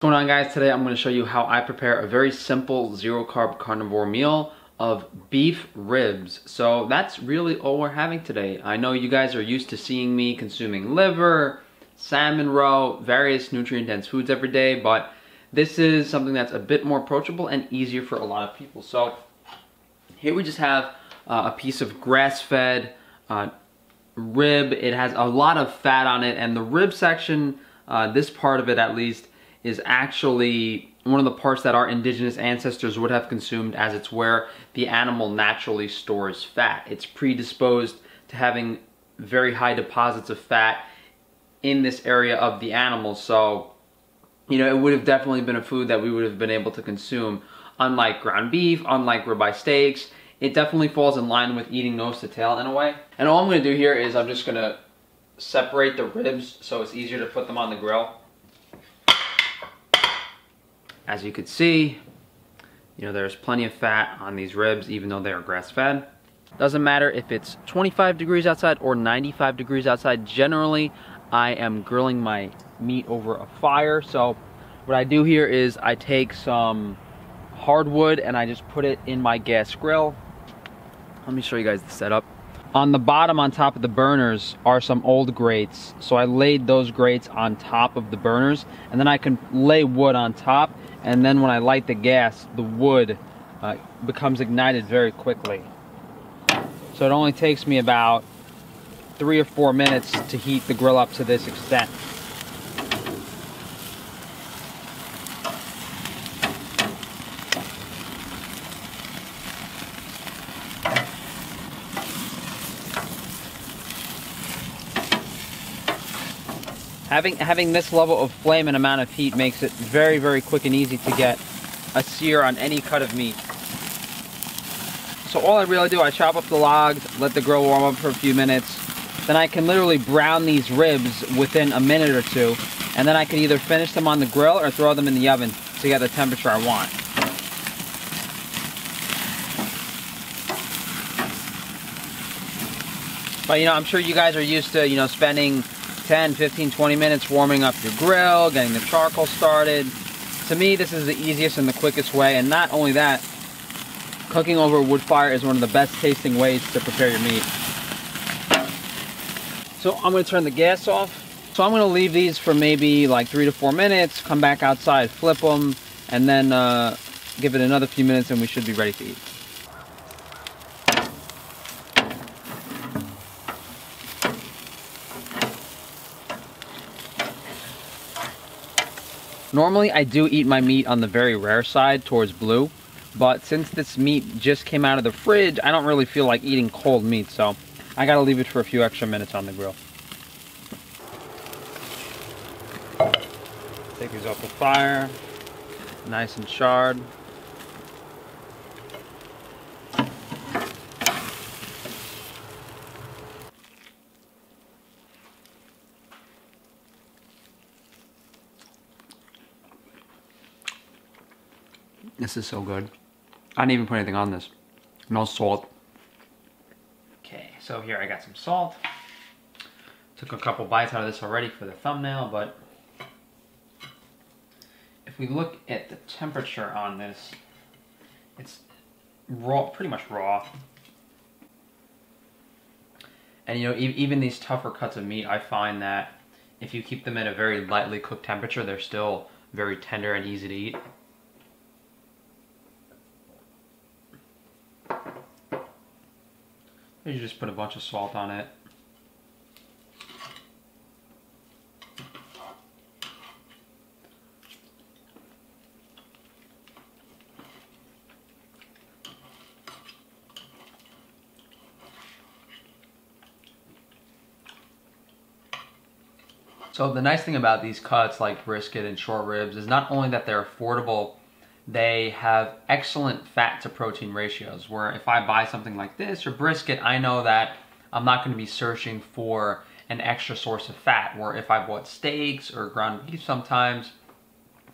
What's going on guys? Today I'm going to show you how I prepare a very simple zero carb carnivore meal of beef ribs. So that's really all we're having today. I know you guys are used to seeing me consuming liver, salmon roe, various nutrient dense foods every day, but this is something that's a bit more approachable and easier for a lot of people. So here we just have uh, a piece of grass-fed uh, rib. It has a lot of fat on it and the rib section, uh, this part of it at least, is actually one of the parts that our indigenous ancestors would have consumed as it's where the animal naturally stores fat. It's predisposed to having very high deposits of fat in this area of the animal. So, you know, it would have definitely been a food that we would have been able to consume. Unlike ground beef, unlike ribeye steaks, it definitely falls in line with eating nose to tail in a way. And all I'm gonna do here is I'm just gonna separate the ribs so it's easier to put them on the grill. As you can see, you know, there's plenty of fat on these ribs, even though they are grass-fed. Doesn't matter if it's 25 degrees outside or 95 degrees outside. Generally, I am grilling my meat over a fire. So what I do here is I take some hardwood and I just put it in my gas grill. Let me show you guys the setup. On the bottom on top of the burners are some old grates. So I laid those grates on top of the burners and then I can lay wood on top and then when I light the gas, the wood uh, becomes ignited very quickly. So it only takes me about three or four minutes to heat the grill up to this extent. Having, having this level of flame and amount of heat makes it very, very quick and easy to get a sear on any cut of meat. So all I really do, I chop up the logs, let the grill warm up for a few minutes, then I can literally brown these ribs within a minute or two, and then I can either finish them on the grill or throw them in the oven to get the temperature I want. But you know, I'm sure you guys are used to, you know, spending 10, 15, 20 minutes warming up your grill, getting the charcoal started. To me, this is the easiest and the quickest way. And not only that, cooking over a wood fire is one of the best tasting ways to prepare your meat. So I'm gonna turn the gas off. So I'm gonna leave these for maybe like three to four minutes, come back outside, flip them, and then uh, give it another few minutes and we should be ready to eat. Normally I do eat my meat on the very rare side towards blue, but since this meat just came out of the fridge, I don't really feel like eating cold meat, so I gotta leave it for a few extra minutes on the grill. Take these off the fire, nice and charred. This is so good. I didn't even put anything on this. No salt. Okay, so here I got some salt. Took a couple bites out of this already for the thumbnail, but if we look at the temperature on this, it's raw, pretty much raw. And you know, e even these tougher cuts of meat, I find that if you keep them at a very lightly cooked temperature, they're still very tender and easy to eat. You just put a bunch of salt on it. So the nice thing about these cuts like brisket and short ribs is not only that they're affordable they have excellent fat to protein ratios where if I buy something like this or brisket, I know that I'm not going to be searching for an extra source of fat where if I bought steaks or ground beef sometimes,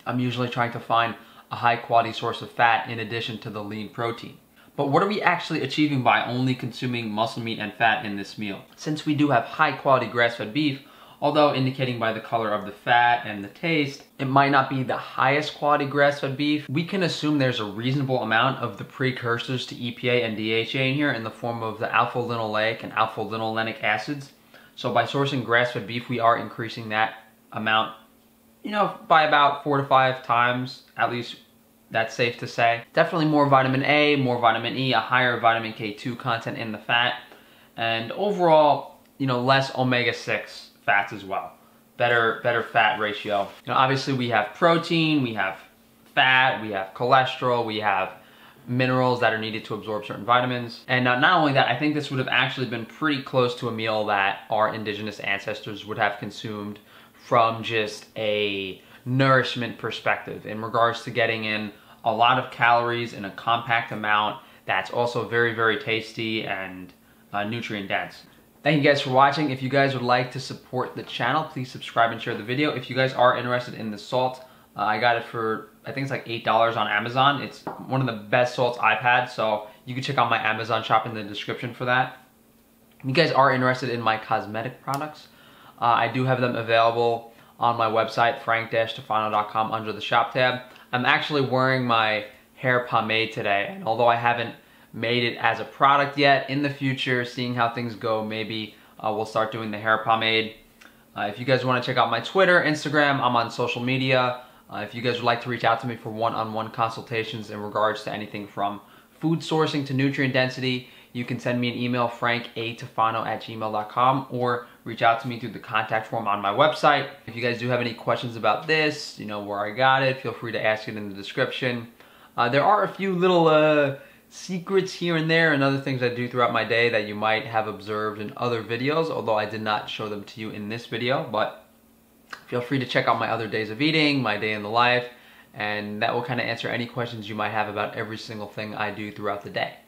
I'm usually trying to find a high quality source of fat in addition to the lean protein. But what are we actually achieving by only consuming muscle meat and fat in this meal? Since we do have high quality grass-fed beef, although indicating by the color of the fat and the taste, it might not be the highest quality grass-fed beef. We can assume there's a reasonable amount of the precursors to EPA and DHA in here in the form of the alpha-linoleic and alpha-linolenic acids. So by sourcing grass-fed beef, we are increasing that amount, you know, by about four to five times, at least that's safe to say. Definitely more vitamin A, more vitamin E, a higher vitamin K2 content in the fat, and overall, you know, less omega-6 fats as well. Better, better fat ratio. Know, obviously we have protein, we have fat, we have cholesterol, we have minerals that are needed to absorb certain vitamins. And uh, not only that, I think this would have actually been pretty close to a meal that our indigenous ancestors would have consumed from just a nourishment perspective in regards to getting in a lot of calories in a compact amount that's also very, very tasty and uh, nutrient dense. Thank you guys for watching. If you guys would like to support the channel, please subscribe and share the video. If you guys are interested in the salt, uh, I got it for, I think it's like $8 on Amazon. It's one of the best salts I've had, so you can check out my Amazon shop in the description for that. If you guys are interested in my cosmetic products, uh, I do have them available on my website, frank-tufano.com under the shop tab. I'm actually wearing my hair pomade today, and although I haven't made it as a product yet, in the future, seeing how things go, maybe uh, we'll start doing the hair pomade. Uh, if you guys want to check out my Twitter, Instagram, I'm on social media. Uh, if you guys would like to reach out to me for one-on-one -on -one consultations in regards to anything from food sourcing to nutrient density, you can send me an email, frankatufano at gmail.com, or reach out to me through the contact form on my website. If you guys do have any questions about this, you know, where I got it, feel free to ask it in the description. Uh, there are a few little uh, secrets here and there and other things I do throughout my day that you might have observed in other videos, although I did not show them to you in this video, but feel free to check out my other days of eating, my day in the life, and that will kind of answer any questions you might have about every single thing I do throughout the day.